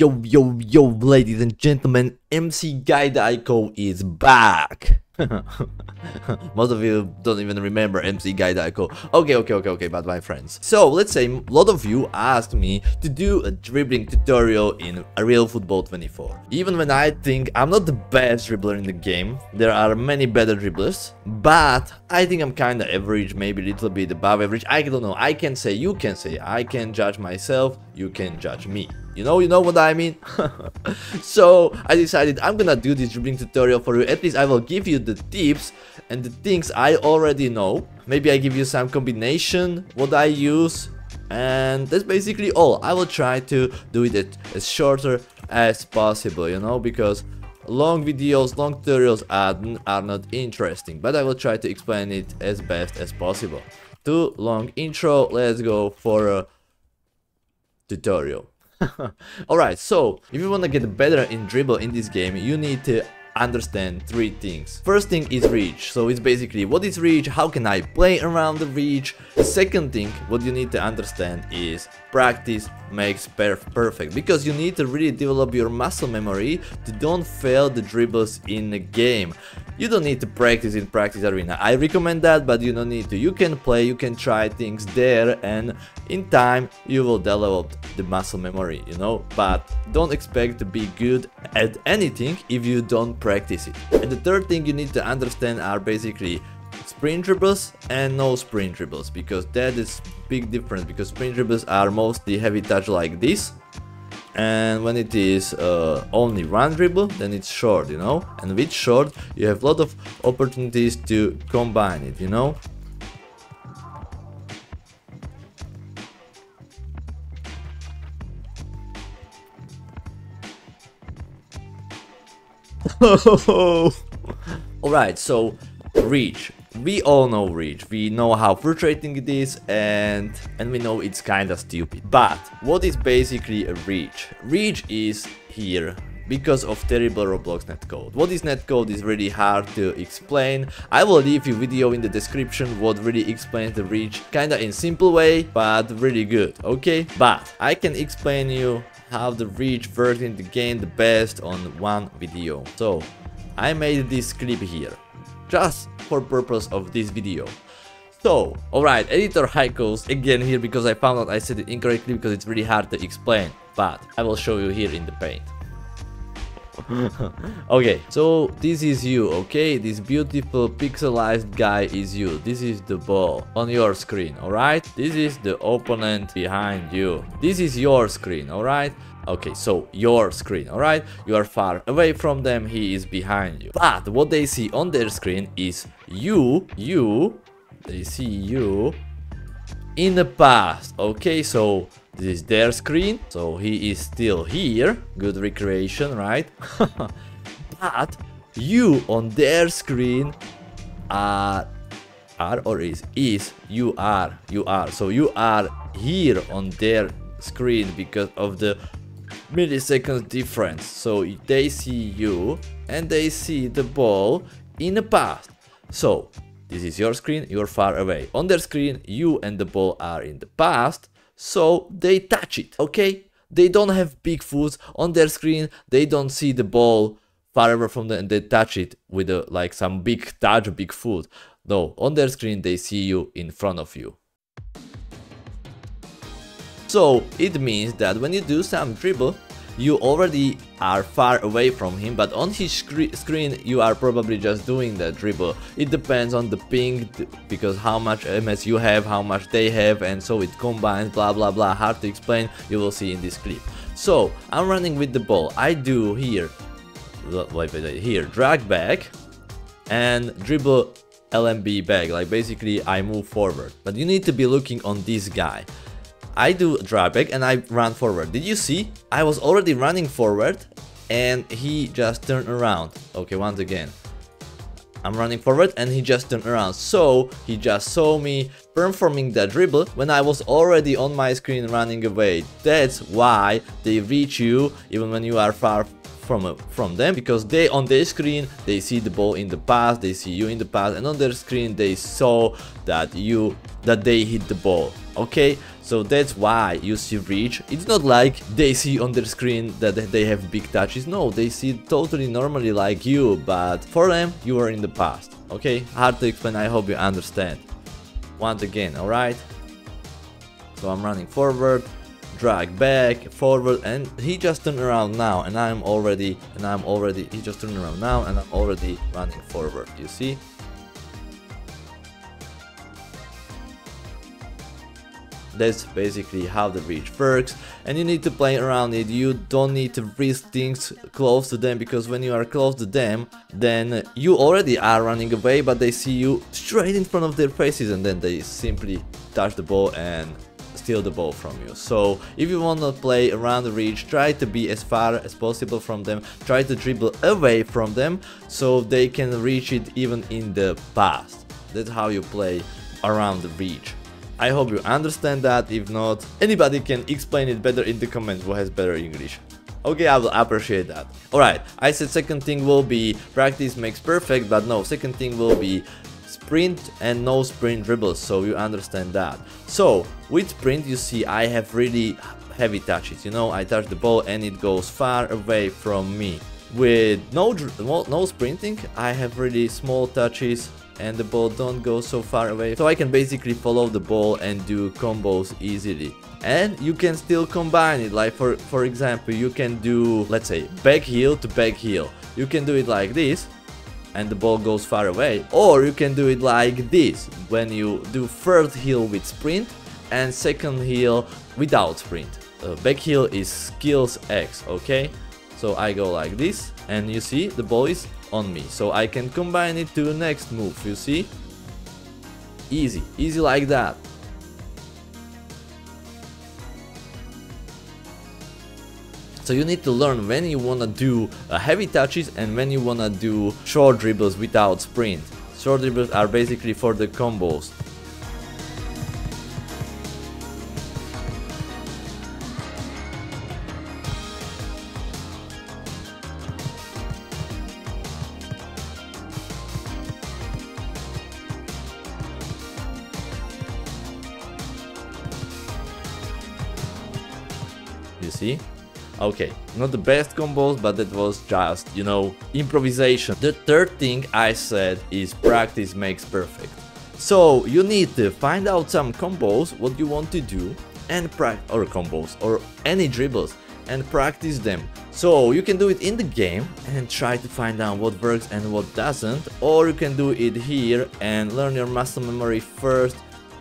Yo, yo, yo, ladies and gentlemen, MC Guy Daiko is back. Most of you don't even remember MC Guy Daiko. Okay, okay, okay, okay, but my friends. So, let's say a lot of you asked me to do a dribbling tutorial in a real football 24. Even when I think I'm not the best dribbler in the game, there are many better dribblers, but I think I'm kinda average, maybe a little bit above average. I don't know, I can say, you can say, I can judge myself, you can judge me. You know, you know what I mean? so I decided I'm gonna do this dribbling tutorial for you. At least I will give you the tips and the things I already know. Maybe I give you some combination, what I use. And that's basically all. I will try to do it as shorter as possible, you know, because long videos, long tutorials are, are not interesting. But I will try to explain it as best as possible. Too long intro, let's go for a tutorial. Alright, so if you wanna get better in dribble in this game, you need to understand three things. First thing is reach. So it's basically what is reach, how can I play around the reach. The second thing what you need to understand is practice makes perf perfect because you need to really develop your muscle memory to don't fail the dribbles in the game. You don't need to practice in practice arena. I recommend that, but you don't need to. You can play, you can try things there, and in time you will develop the muscle memory, you know? But don't expect to be good at anything if you don't practice it. And the third thing you need to understand are basically sprint dribbles and no sprint dribbles because that is big difference because sprint dribbles are mostly heavy touch like this and when it is uh, only run dribble then it's short you know? And with short you have a lot of opportunities to combine it you know? Alright, so reach we all know reach we know how frustrating it is and and we know it's kinda stupid but what is basically a reach reach is here because of terrible Roblox netcode. What is netcode is really hard to explain. I will leave you video in the description what really explains the reach kinda in simple way but really good, okay? But I can explain you how the reach works in the game the best on one video. So I made this clip here just for purpose of this video. So, alright, editor Hajko's again here because I found out I said it incorrectly because it's really hard to explain, but I will show you here in the paint. okay, so this is you, okay? This beautiful pixelized guy is you. This is the ball on your screen, alright? This is the opponent behind you. This is your screen, alright? Okay, so your screen, alright? You are far away from them, he is behind you. But what they see on their screen is you, you, they see you in the past. Okay, so this is their screen, so he is still here. Good recreation, right? but you on their screen are are or is is you are you are so you are here on their screen because of the milliseconds difference. So they see you and they see the ball in the past. So this is your screen, you're far away. On their screen, you and the ball are in the past, so they touch it, okay? They don't have big foot on their screen, they don't see the ball far away from them and they touch it with a, like some big touch, big foot. No, on their screen they see you in front of you. So it means that when you do some dribble, you already are far away from him, but on his screen you are probably just doing the dribble. It depends on the ping, because how much MS you have, how much they have, and so it combines, blah blah blah, hard to explain, you will see in this clip. So, I'm running with the ball, I do here, wait, wait, wait, here, drag back, and dribble LMB back, like basically I move forward. But you need to be looking on this guy. I do drag back and I run forward. Did you see? I was already running forward and he just turned around. Okay, once again. I'm running forward and he just turned around. So he just saw me performing that dribble when I was already on my screen running away. That's why they reach you even when you are far from from them because they on their screen they see the ball in the past they see you in the past and on their screen they saw that you that they hit the ball okay? So that's why you see reach it's not like they see on their screen that they have big touches. No they see totally normally like you but for them you are in the past okay? Hard to explain. I hope you understand. Once again all right so i'm running forward drag back forward and he just turned around now and i'm already and i'm already he just turned around now and i'm already running forward you see? That's basically how the reach works and you need to play around it. You don't need to risk things close to them because when you are close to them then you already are running away but they see you straight in front of their faces and then they simply touch the ball and steal the ball from you. So if you want to play around the reach, try to be as far as possible from them, try to dribble away from them so they can reach it even in the past. That's how you play around the reach. I hope you understand that, if not, anybody can explain it better in the comments who has better English. Okay, I will appreciate that. Alright, I said second thing will be practice makes perfect, but no, second thing will be sprint and no sprint dribbles, so you understand that. So, with sprint you see I have really heavy touches, you know, I touch the ball and it goes far away from me. With no, no sprinting, I have really small touches and the ball don't go so far away. So I can basically follow the ball and do combos easily. And you can still combine it. Like for for example you can do let's say back heel to back heel. You can do it like this and the ball goes far away or you can do it like this when you do first heel with sprint and second heel without sprint uh, back heel is skills X okay so I go like this and you see the ball is on me. So I can combine it to the next move, you see? Easy, easy like that. So you need to learn when you wanna do uh, heavy touches and when you wanna do short dribbles without sprint. Short dribbles are basically for the combos. you see? Okay, not the best combos, but that was just, you know, improvisation. The third thing I said is practice makes perfect. So you need to find out some combos, what you want to do, and or combos, or any dribbles, and practice them. So you can do it in the game and try to find out what works and what doesn't, or you can do it here and learn your muscle memory first,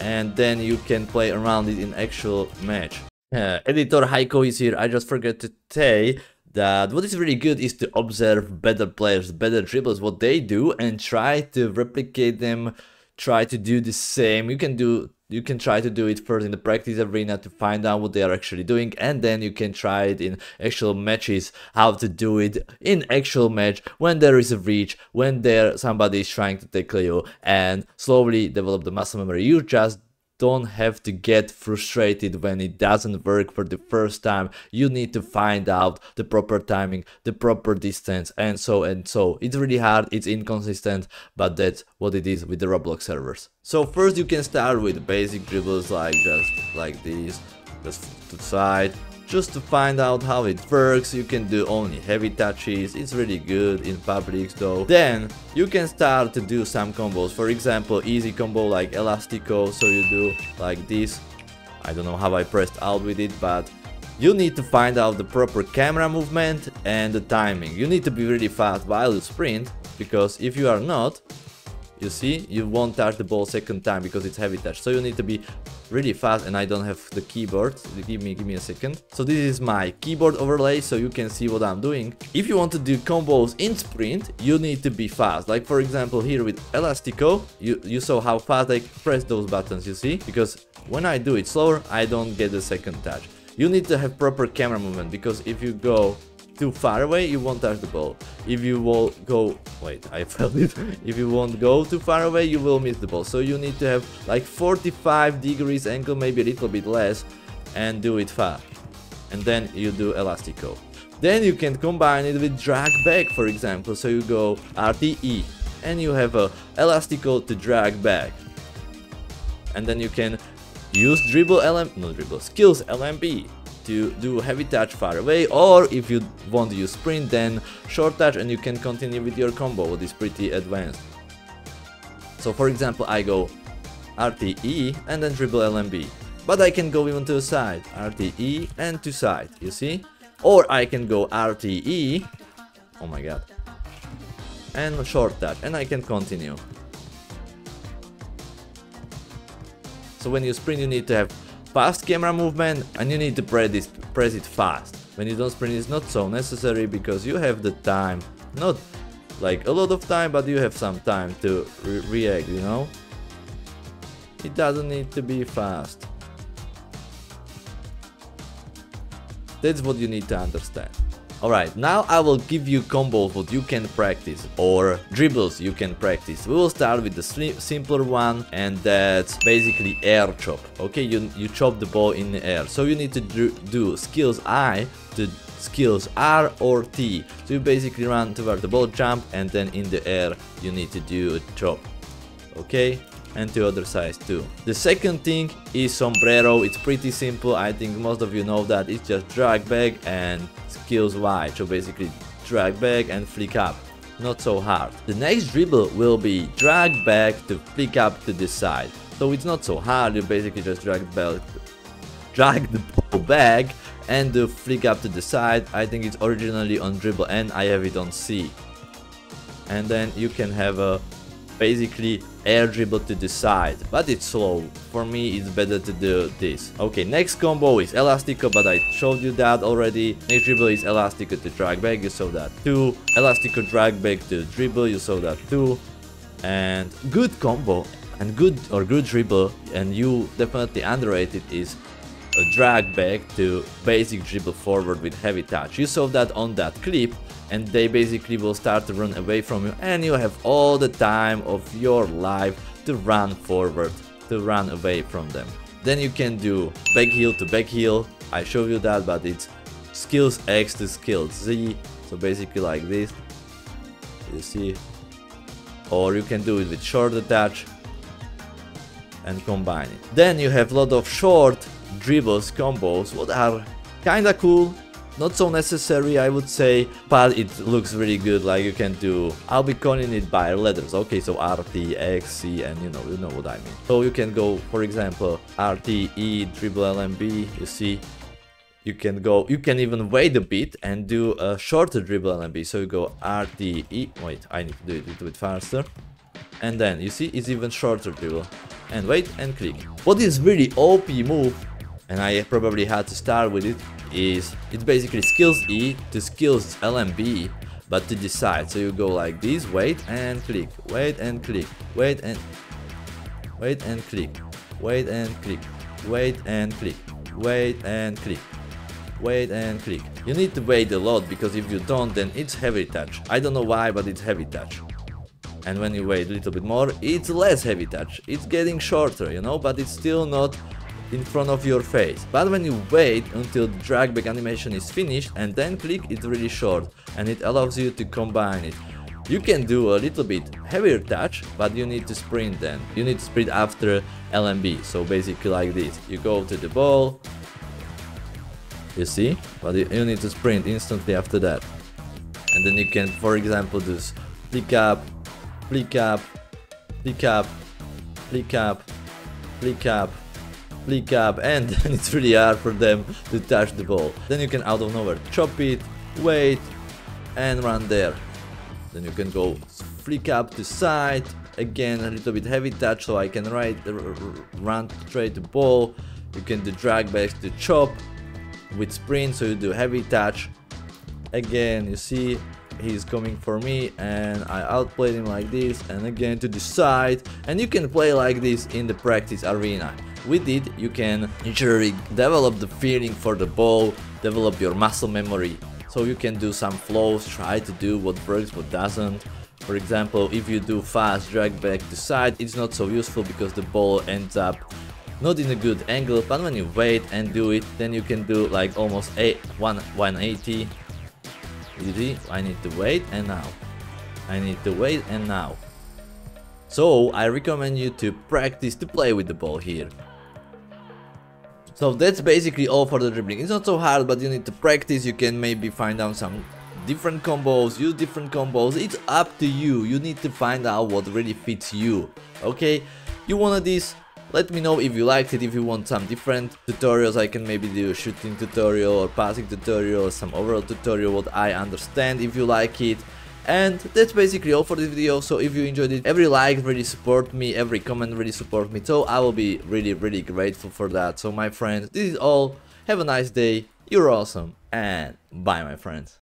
and then you can play around it in actual match. Uh, editor Hajko is here. I just forgot to say that what is really good is to observe better players, better dribbles, what they do, and try to replicate them. Try to do the same. You can do. You can try to do it first in the practice arena to find out what they are actually doing, and then you can try it in actual matches. How to do it in actual match when there is a reach, when there somebody is trying to tackle you, and slowly develop the muscle memory. You just don't have to get frustrated when it doesn't work for the first time. You need to find out the proper timing, the proper distance, and so and so. It's really hard, it's inconsistent, but that's what it is with the Roblox servers. So first you can start with basic dribbles like just like this, just to the side, just to find out how it works, you can do only heavy touches, it's really good in public though. Then you can start to do some combos, for example easy combo like Elastico, so you do like this. I don't know how I pressed out with it, but you need to find out the proper camera movement and the timing. You need to be really fast while you sprint, because if you are not, you see, you won't touch the ball second time because it's heavy touch. So you need to be really fast and I don't have the keyboard. Give me, give me a second. So this is my keyboard overlay so you can see what I'm doing. If you want to do combos in sprint, you need to be fast. Like for example here with Elastico, you, you saw how fast I press those buttons, you see? Because when I do it slower, I don't get the second touch. You need to have proper camera movement because if you go too far away, you won't touch the ball. If you will go, wait, I felt it. If you won't go too far away, you will miss the ball. So you need to have like 45 degrees angle, maybe a little bit less, and do it fast. And then you do elastico. Then you can combine it with drag back, for example. So you go RTE, and you have a elastico to drag back. and then you can use dribble LM, no dribble, skills LMB to do heavy touch far away or if you want to use sprint then short touch and you can continue with your combo what is pretty advanced. So for example I go RTE and then dribble LMB but I can go even to the side RTE and to side you see? Or I can go RTE oh my god and short touch and I can continue. So when you sprint you need to have fast camera movement and you need to press it, fast. When you don't sprint it's not so necessary because you have the time not like a lot of time but you have some time to re react you know? It doesn't need to be fast. That's what you need to understand Alright, now I will give you combos what you can practice or dribbles you can practice. We will start with the simpler one and that's basically air chop. Okay, you, you chop the ball in the air. So you need to do, skills I to skills R or T. So you basically run toward the ball, jump and then in the air you need to do a chop. Okay, and the other sides too. The second thing is sombrero, it's pretty simple, I think most of you know that, it's just drag back and skills Y, so basically drag back and flick up, not so hard. The next dribble will be drag back to flick up to this side, so it's not so hard, you basically just drag back, drag the ball back and the flick up to the side, I think it's originally on dribble and I have it on C. And then you can have a basically air dribble to the side, but it's slow. For me, it's better to do this. Okay, next combo is Elastico, but I showed you that already. Next dribble is Elastico to drag back, you saw that too. Elastico drag back to dribble, you saw that too. And good combo and good or good dribble, and you definitely underrated is a drag back to basic dribble forward with heavy touch. You saw that on that clip and they basically will start to run away from you and you have all the time of your life to run forward, to run away from them. Then you can do back heel to back heel, I show you that but it's skills X to skills Z, so basically like this, you see, or you can do it with short attach and combine it. Then you have a lot of short dribbles combos what are kinda cool not so necessary I would say, but it looks really good like you can do, I'll be calling it by letters, okay so RT, X, C and you know, you know what I mean. So you can go for example RT, E, dribble LMB, you see, you can go, you can even wait a bit and do a shorter dribble LMB, so you go RT, E, wait I need to do it a little bit faster. And then you see it's even shorter dribble and wait and click. What is really OP move and I probably had to start with it is it's basically skills E to skills LMB but to decide. So you go like this wait and click wait and click wait and wait and click wait and click wait and click wait and click wait and click. You need to wait a lot because if you don't then it's heavy touch. I don't know why but it's heavy touch. And when you wait a little bit more it's less heavy touch. It's getting shorter you know but it's still not in front of your face. But when you wait until the drag back animation is finished and then click, it's really short and it allows you to combine it. You can do a little bit heavier touch, but you need to sprint then. You need to sprint after LMB, so basically like this. You go to the ball, you see, but you need to sprint instantly after that. And then you can, for example, just flick up, flick up, flick up, flick up, flick up, flick up and then it's really hard for them to touch the ball. Then you can out of nowhere chop it, wait and run there. Then you can go flick up to side, again a little bit heavy touch so I can right, run straight to ball. You can do drag back to chop with sprint so you do heavy touch. Again you see he's coming for me and I outplayed him like this and again to the side and you can play like this in the practice arena. With it, you can naturally develop the feeling for the ball, develop your muscle memory. So you can do some flows, try to do what works, what doesn't. For example, if you do fast drag back to side, it's not so useful because the ball ends up not in a good angle, but when you wait and do it, then you can do like almost a 180. Easy, I need to wait and now. I need to wait and now. So I recommend you to practice to play with the ball here. So that's basically all for the dribbling. It's not so hard, but you need to practice. You can maybe find out some different combos, use different combos. It's up to you. You need to find out what really fits you. Okay? You wanted this? Let me know if you liked it, if you want some different tutorials, I can maybe do a shooting tutorial or passing tutorial or some overall tutorial what I understand if you like it. And that's basically all for this video, so if you enjoyed it, every like really support me, every comment really support me, so I will be really really grateful for that. So my friends, this is all, have a nice day, you're awesome, and bye my friends.